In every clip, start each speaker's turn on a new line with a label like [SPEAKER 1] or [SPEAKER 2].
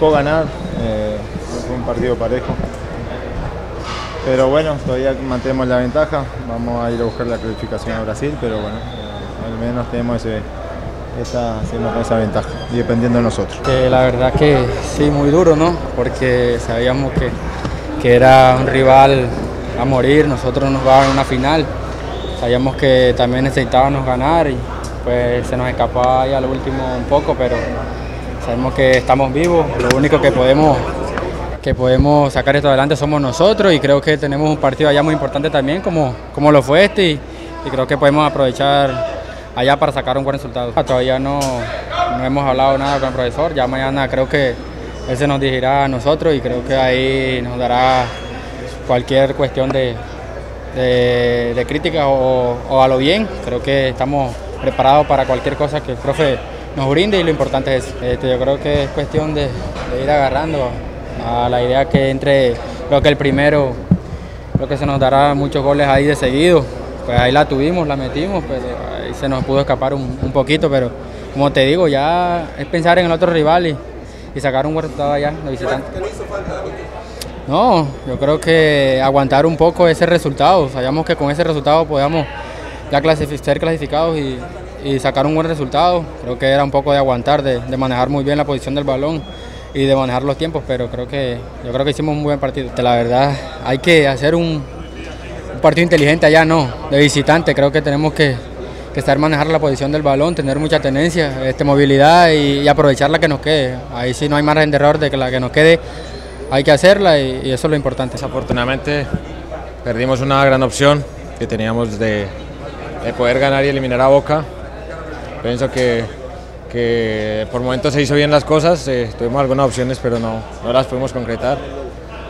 [SPEAKER 1] tocó ganar, eh, fue un partido parejo. Pero bueno, todavía mantenemos la ventaja, vamos a ir a buscar la clasificación a Brasil, pero bueno, eh, al menos tenemos ese, esa, esa ventaja dependiendo de nosotros.
[SPEAKER 2] La verdad que sí, muy duro, ¿no? Porque sabíamos que, que era un rival a morir, nosotros nos va a una final, sabíamos que también necesitábamos ganar y pues se nos escapó ahí al último un poco, pero sabemos que estamos vivos, lo único que podemos que podemos sacar esto adelante somos nosotros y creo que tenemos un partido allá muy importante también como, como lo fue este y, creo que podemos aprovechar allá para sacar un buen resultado. Todavía no, no hemos hablado nada con el profesor, ya mañana creo que él se nos dirigirá a nosotros y creo que ahí nos dará cualquier cuestión de, de, crítica o, a lo bien. Creo que estamos preparados para cualquier cosa que el profe nos brinde y lo importante es, este, yo creo que es cuestión de, ir agarrando a la idea que entre, creo que el primero, creo que se nos dará muchos goles ahí de seguido, pues ahí la tuvimos, la metimos, pues ahí se nos pudo escapar un, poquito, pero como te digo, ya es pensar en el otro rival y, y sacar un buen resultado allá de visitante. No, yo creo que aguantar un poco ese resultado. Sabíamos que con ese resultado podíamos ya ser clasificados y, sacar un buen resultado. Creo que era un poco de aguantar, de, manejar muy bien la posición del balón y de manejar los tiempos, pero creo que yo creo que hicimos un buen partido. La verdad, hay que hacer un, partido inteligente allá, no, de visitante. Creo que tenemos que, que estar manejar la posición del balón, tener mucha tenencia, este, movilidad y, y aprovechar la que nos quede. Ahí sí no hay margen de error de que la que nos quede hay que hacerla y, eso es lo importante.
[SPEAKER 3] Desafortunadamente perdimos una gran opción que teníamos de, poder ganar y eliminar a Boca. Pienso que, que por momentos se hizo bien las cosas, eh, tuvimos algunas opciones pero no, no las pudimos concretar.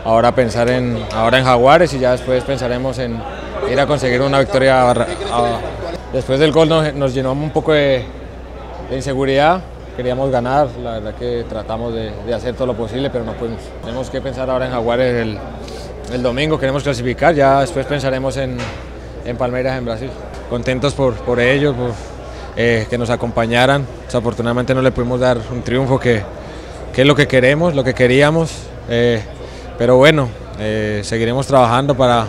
[SPEAKER 3] Ahora pensar en, ahora en Jaguares y ya después pensaremos en ir a conseguir una victoria. después del gol nos, nos llenó un poco de, inseguridad, queríamos ganar, la verdad que tratamos de, hacer todo lo posible, pero no pudimos. Tenemos que pensar ahora en Jaguares el, el domingo, queremos clasificar, ya después pensaremos en, en Palmeiras, en Brasil. Contentos por, por ellos, por eh, que nos acompañaran. Desafortunadamente no le pudimos dar un triunfo que, que es lo que queremos, lo que queríamos, eh, pero bueno, eh, seguiremos trabajando para,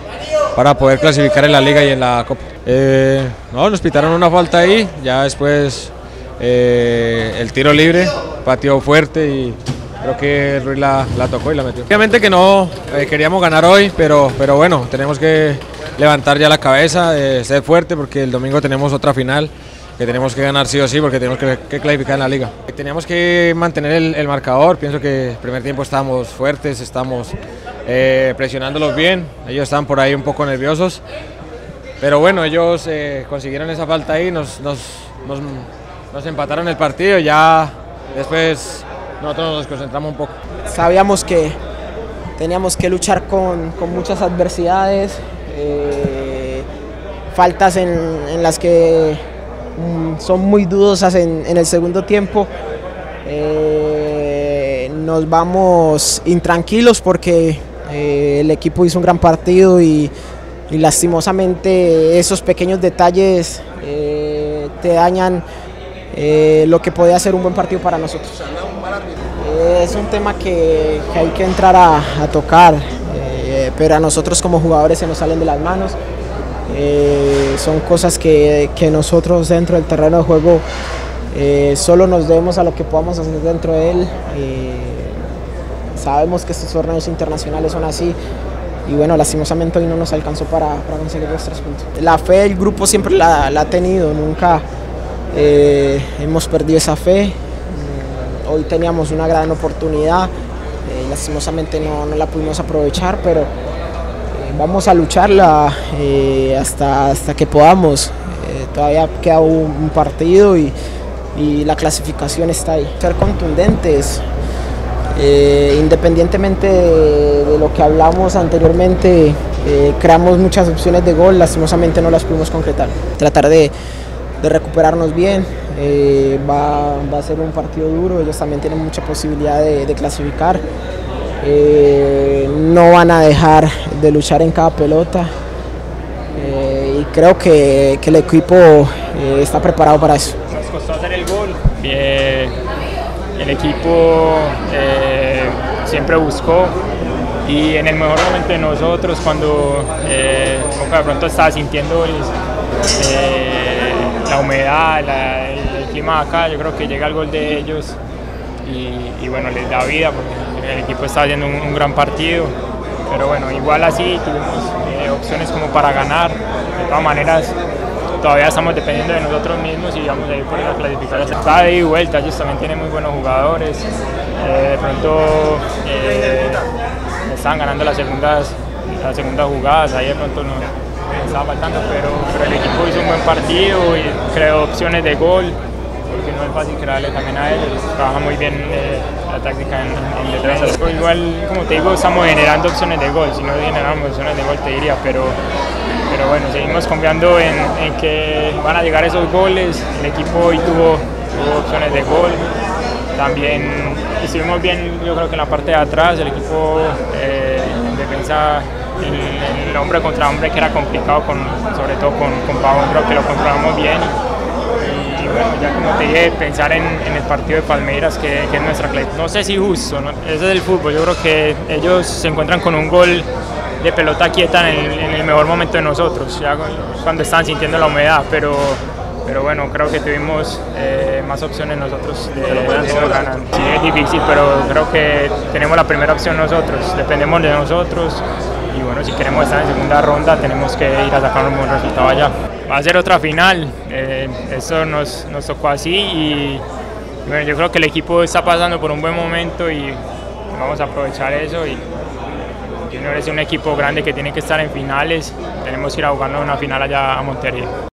[SPEAKER 3] para poder clasificar en la liga y en la Copa. no, nos pitaron una falta ahí, ya después el tiro libre, pateó fuerte y creo que Ruiz la, tocó y la metió. Obviamente que no queríamos ganar hoy, pero, pero bueno, tenemos que levantar ya la cabeza, ser fuerte porque el domingo tenemos otra final que tenemos que ganar sí o sí porque tenemos que, clasificar en la liga. Teníamos que mantener el, marcador, pienso que el primer tiempo estábamos fuertes, estamos presionándolos bien, ellos estaban por ahí un poco nerviosos, pero bueno, ellos consiguieron esa falta ahí, nos, nos nos empataron el partido ya después nosotros nos concentramos un poco.
[SPEAKER 4] Sabíamos que teníamos que luchar con, muchas adversidades, eh, faltas en, las que son muy dudosas en, el segundo tiempo. Eh, nos vamos intranquilos porque eh, el equipo hizo un gran partido y, lastimosamente esos pequeños detalles te dañan eh, lo que puede ser un buen partido para nosotros. Eh, es un tema que, hay que entrar a, tocar, eh, pero a nosotros como jugadores se nos salen de las manos. Son cosas que, nosotros dentro del terreno de juego solo nos debemos a lo que podamos hacer dentro de él. sabemos que estos torneos internacionales son así, y bueno, lastimosamente hoy no nos alcanzó para, conseguir los tres puntos. La fe del grupo siempre la, la ha tenido, nunca, eh, hemos perdido esa fe. Mm, hoy teníamos una gran oportunidad, eh, lastimosamente no, la pudimos aprovechar, pero eh, vamos a lucharla hasta, hasta que podamos. todavía queda un, partido y, la clasificación está ahí. Ser contundentes, independientemente de, lo que hablamos anteriormente, creamos muchas opciones de gol, lastimosamente no las pudimos concretar. Tratar de de recuperarnos bien. Eh, va, a ser un partido duro, ellos también tienen mucha posibilidad de, clasificar. Eh, no van a dejar de luchar en cada pelota. Eh, y creo que, el equipo está preparado para eso.
[SPEAKER 5] Nos costó hacer el gol. El equipo eh, siempre buscó. Y en el mejor momento de nosotros cuando eh, de pronto estaba sintiendo eh, la humedad, el clima acá, yo creo que llega el gol de ellos. Y, bueno, les da vida el equipo está haciendo un, gran partido, pero bueno, igual así tuvimos opciones como para ganar, de todas maneras todavía estamos dependiendo de nosotros mismos y vamos a ir por la clasificación. Está de vuelta, ellos también tienen muy buenos jugadores. de pronto estaban ganando las segundas, las segundas jugadas, ahí de pronto no estaba faltando, pero, el equipo hizo un buen partido y creó opciones de gol, porque no es fácil crearle también a ellos, trabaja muy bien eh, la táctica en, en defensa. Igual, como te digo, estamos generando opciones de gol, si no generamos opciones de gol te diría, pero, pero bueno, seguimos confiando en, en que van a llegar esos goles, el equipo hoy tuvo, tuvo opciones de gol, también estuvimos bien, yo creo que en la parte de atrás, el equipo eh, en defensa, el, hombre contra hombre que era complicado, con, sobre todo con, con Pavón, creo que lo controlamos bien. Bueno, ya como te dije, pensar en, el partido de Palmeiras, que, es nuestra clase. No sé si justo, ese es el fútbol, yo creo que ellos se encuentran con un gol de pelota quieta en el, en el mejor momento de nosotros, ya cuando están sintiendo la humedad, pero pero bueno, creo que tuvimos eh, más opciones nosotros de, ganar. Sí, es difícil, pero creo que tenemos la primera opción nosotros, dependemos de nosotros y bueno, si queremos estar en segunda ronda tenemos que ir a sacar un buen resultado allá. Va a ser otra final, eh, eso nos, tocó así y, bueno, yo creo que el equipo está pasando por un buen momento y vamos a aprovechar eso y Junior es un equipo grande que tiene que estar en finales, tenemos que ir a jugar una final allá a Monterrey.